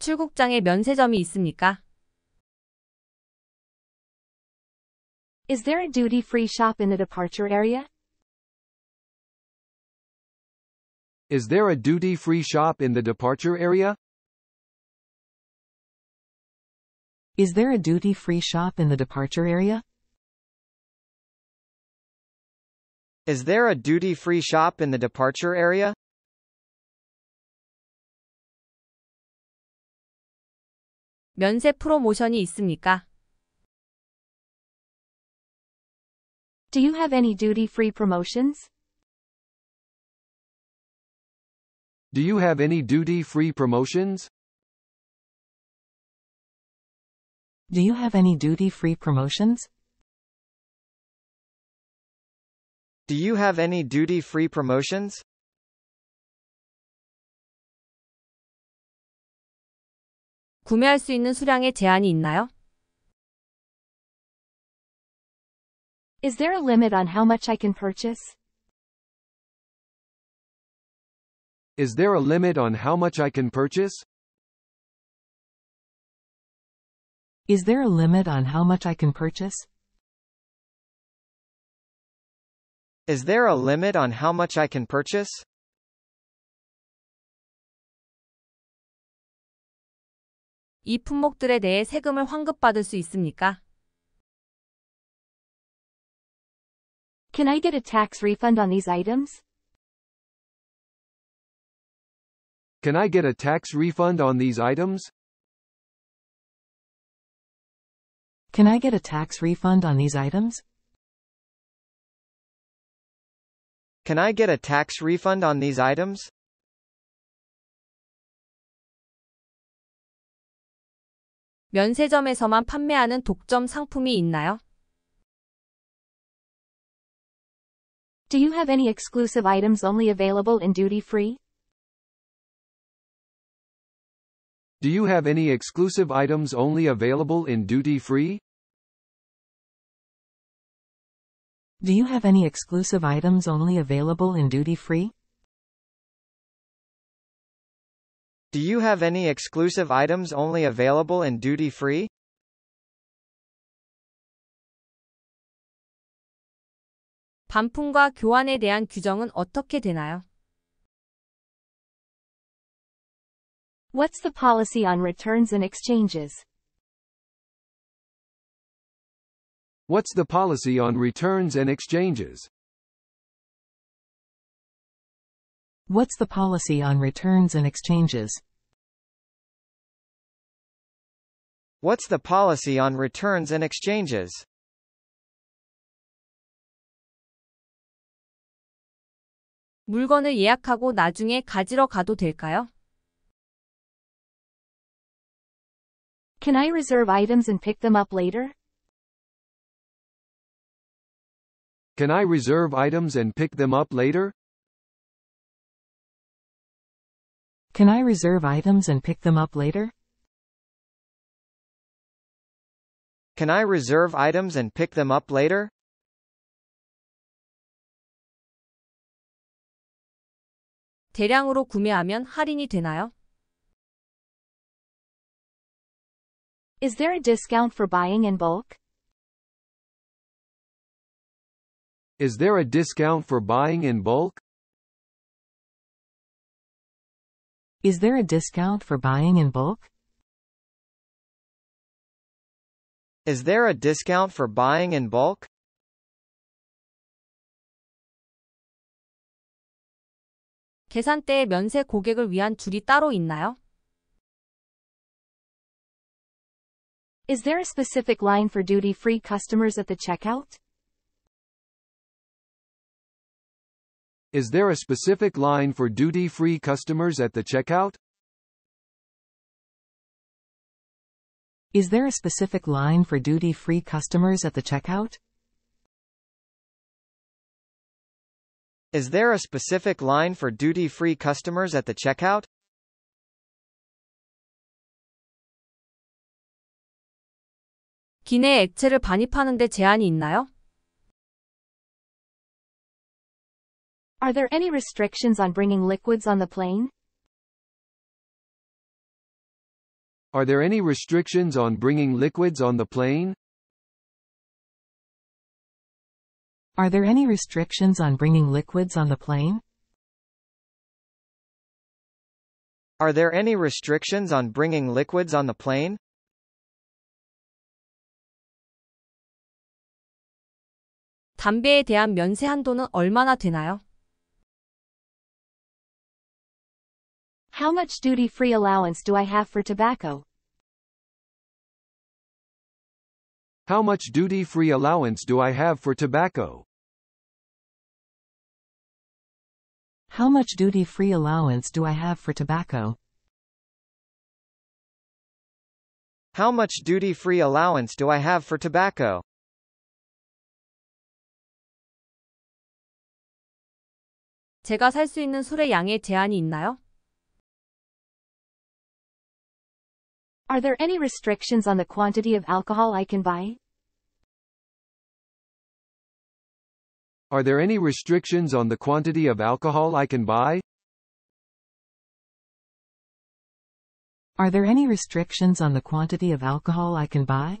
출국장에 면세점이 있습니까? Is there a duty-free shop in the departure area? Is there a duty-free shop in the departure area? Is there a duty-free shop in the departure area? Is there a duty-free shop in the departure area? 면세 프로모션이 있습니까? Do you have any duty-free promotions? Do you have any duty-free promotions? Do you have any duty-free promotions? Do you have any duty-free promotions? 구매할 수 있는 수량에 제한이 있나요? Is there a limit on how much I can purchase? Is there a limit on how much I can purchase? Is there a limit on how much I can purchase? Is there a limit on how much I can purchase? 이 품목들에 대해 세금을 환급받을 수 있습니까? Can I get a tax refund on these items? Can I get a tax refund on these items? Can I get a tax refund on these items? Can I get a tax refund on these items? 면세점에서만 판매하는 독점 상품이 있나요? Do you have any exclusive items only available in duty-free? Do you have any exclusive items only available in duty-free? Do you have any exclusive items only available in duty-free? Do you have any exclusive items only available in duty-free? 반품과 교환에 대한 규정은 어떻게 되나요? What's the policy on returns and exchanges? What's the policy on returns and exchanges? What's the policy on returns and exchanges? What's the policy on returns and exchanges? 물건을 예약하고 나중에 가지러 가도 될까요? Can I reserve items and pick them up later? Can I reserve items and pick them up later? Can I reserve items and pick them up later? Can I reserve items and pick them up later? 대량으로 구매하면 할인이 되나요? Is there a discount for buying in bulk? Is there a discount for buying in bulk? Is there a discount for buying in bulk? Is there a discount for buying in bulk? 계산대에 면세 고객을 위한 줄이 따로 있나요? Is there a specific line for duty-free customers at the checkout? Is there a specific line for duty-free customers at the checkout? Is there a specific line for duty-free customers at the checkout? Is there a specific line for duty-free customers at the checkout? 기내 액체를 반입하는데 제한이 있나요? Are there any restrictions on bringing liquids on the plane? Are there any restrictions on bringing liquids on the plane? Are there any restrictions on bringing liquids on the plane? Are there any restrictions on bringing liquids on the plane? 담배에 대한 면세 한도는 얼마나 되나요? How much duty-free allowance do I have for tobacco? How much duty-free allowance do I have for tobacco? How much duty-free allowance do I have for tobacco? How much duty-free allowance do I have for tobacco? 제가 살 수 있는 술의 양에 제한이 있나요? Are there any restrictions on the quantity of alcohol I can buy? Are there any restrictions on the quantity of alcohol I can buy? Are there any restrictions on the quantity of alcohol I can buy?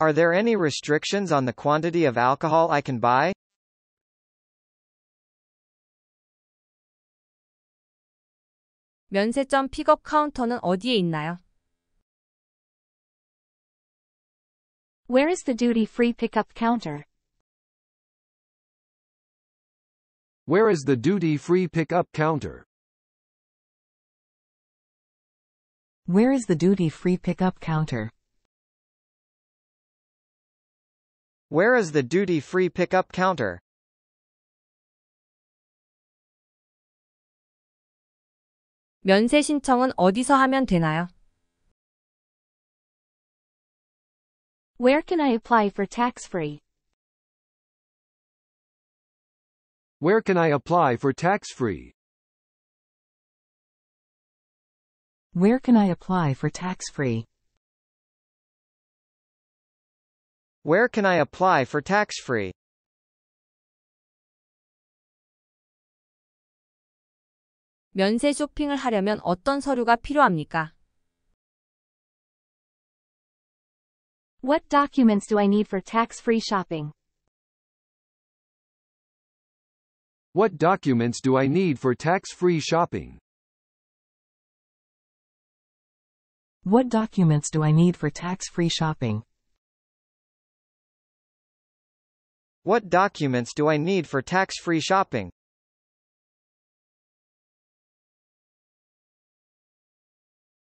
Are there any restrictions on the quantity of alcohol I can buy? 면세점 픽업 카운터는 어디에 있나요? Where is the duty-free pickup counter? Where is the duty-free pickup counter? Where is the duty-free pickup counter? Where is the duty-free pickup counter? 면세 신청은 어디서 하면 되나요? Where can I apply for tax-free? Where can I apply for tax-free? Where can I apply for tax-free? Where can I apply for tax-free? 면세 쇼핑을 하려면 어떤 서류가 필요합니까? What documents do I need for tax-free shopping? What documents do I need for tax-free shopping? What documents do I need for tax-free shopping? What documents do I need for tax-free shopping?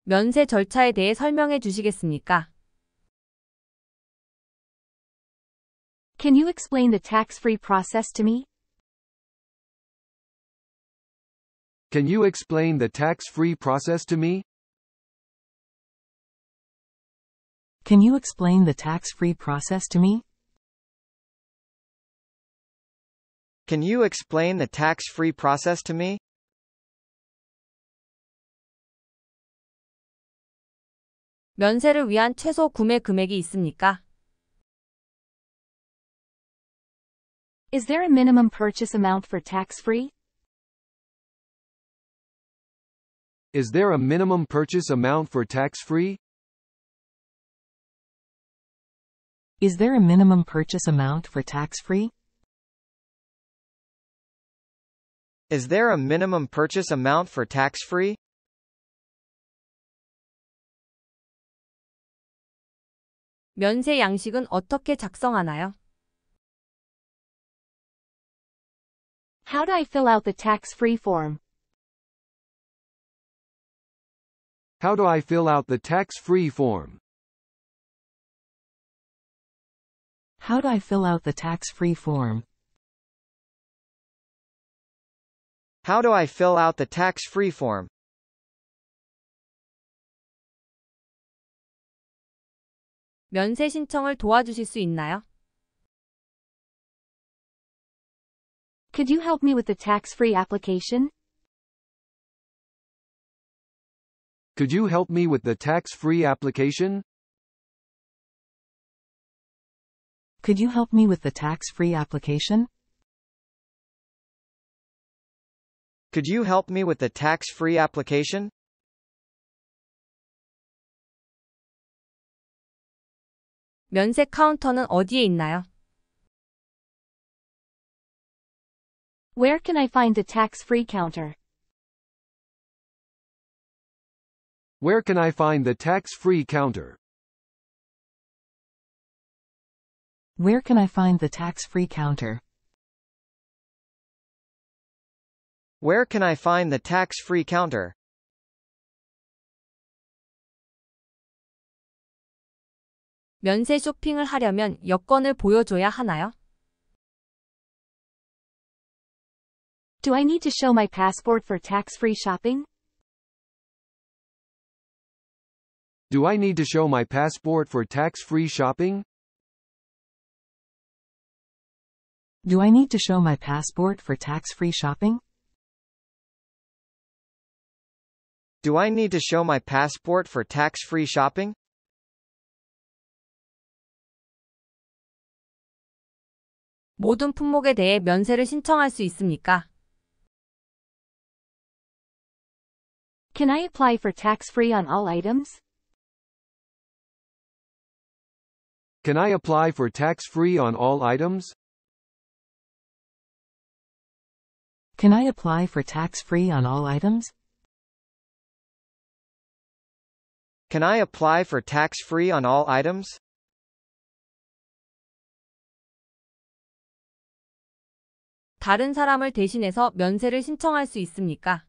면세 절차에 대해 설명해 주시겠습니까? Can you explain the tax-free process to me? Can you explain the tax-free process to me? Can you explain the tax-free process to me? Can you explain the tax-free process to me? 면세를 위한 최소 구매 금액이 있습니까? Is there a minimum purchase amount for tax-free? Is there a minimum purchase amount for tax-free? Is there a minimum purchase amount for tax-free? Is there a minimum purchase amount for tax-free? 면세 양식은 어떻게 작성하나요? How do I fill out the tax-free form? How do I fill out the tax-free form? How do I fill out the tax-free form? How do I fill out the tax-free form? 면세 신청을 도와주실 수 있나요? Could you help me with the tax-free application? Could you help me with the tax-free application? Could you help me with the tax-free application? Could you help me with the tax-free application? 면세 카운터는 어디에 있나요? Where can I find the tax-free counter? Where can I find the tax-free counter? Where can I find the tax-free counter? Where can I find the tax-free counter? 면세 쇼핑을 하려면 여권을 보여줘야 하나요? Do I need to show my passport for tax-free shopping? Do I need to show my passport for tax-free shopping? Do I need to show my passport for tax-free shopping? Do I need to show my passport for tax-free shopping? 모든 품목에 대해 면세를 신청할 수 있습니까? Can I apply for tax-free on all items? Can I apply for tax-free on all items? Can I apply for tax-free on all items? Can I apply for tax-free on all items? 다른 사람을 대신해서 면세를 신청할 수 있습니까?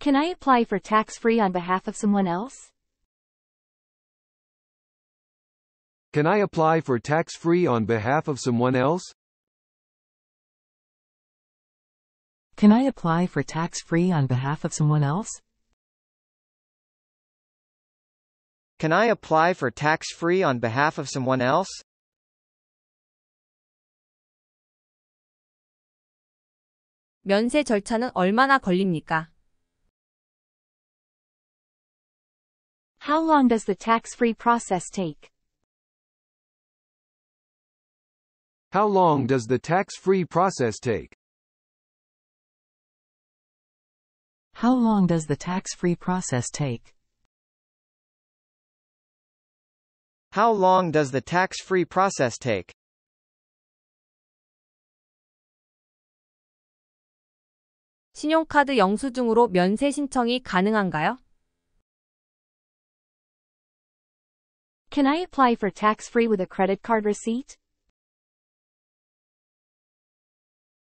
Can I apply for tax-free on behalf of someone else? Can I apply for tax-free on behalf of someone else? Can I apply for tax-free on behalf of someone else? Can I apply for tax-free on behalf of someone else? 면세 절차는 얼마나 걸립니까? How long does the tax-free process take? How long does the tax-free process take? How long does the tax-free process take? How long does the tax-free process take? 신용카드 영수증으로 면세 신청이 가능한가요? Can I apply for tax-free with a credit card receipt?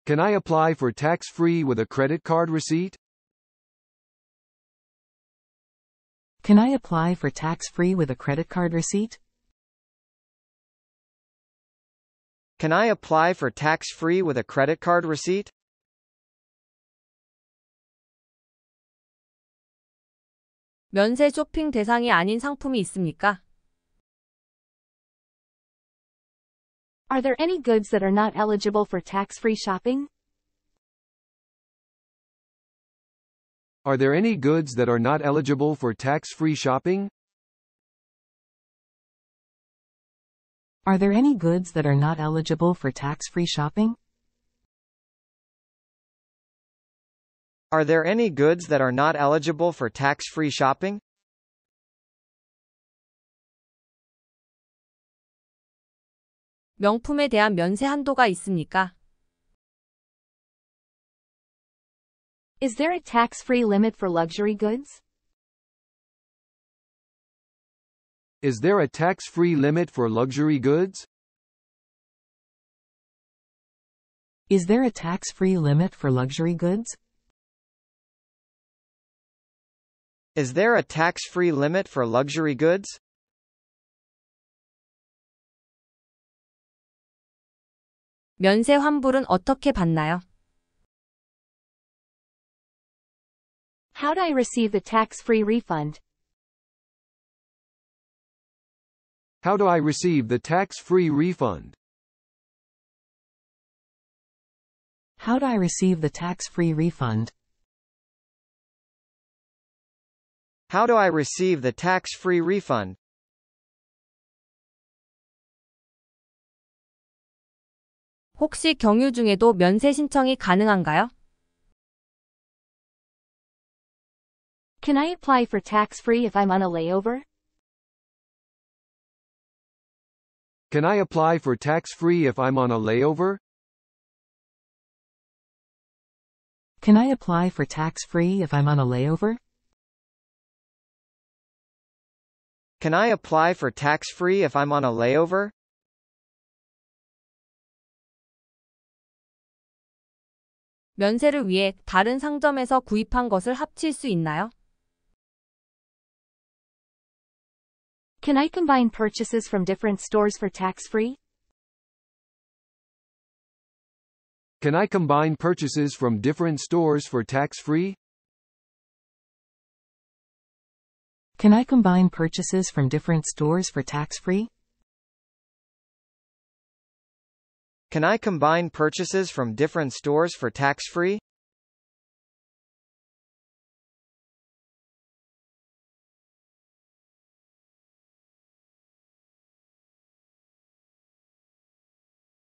Can I apply for tax-free with a credit card receipt? Can I apply for tax-free with a credit card receipt? Can I apply for tax-free with a credit card receipt? 면세 쇼핑 대상이 아닌 상품이 있습니까? Are there any goods that are not eligible for tax-free shopping? Are there any goods that are not eligible for tax-free shopping? Are there any goods that are not eligible for tax-free shopping? Are there any goods that are not eligible for tax-free shopping? 명품에 대한 면세 한도가 있습니까? Is there a tax-free limit for luxury goods? Is there a tax-free limit for luxury goods? Is there a tax-free limit for luxury goods? Is there a tax-free limit for luxury goods? 면세 환불은 어떻게 받나요? How do I receive the tax-free refund? How do I receive the tax-free refund? How do I receive the tax-free refund? How do I receive the tax-free refund? 혹시 경유 중에도 면세 신청이 가능한가요? Can I apply for tax-free if I'm on a layover? Can I apply for tax-free if I'm on a layover? Can I apply for tax-free if I'm on a layover? Can I apply for tax-free if I'm on a layover? 면세를 위해 다른 상점에서 구입한 것을 합칠 수 있나요? Can I combine purchases from different stores for tax-free? Can I combine purchases from different stores for tax-free? Can I combine purchases from different stores for tax-free? Can I combine purchases from different stores for tax-free?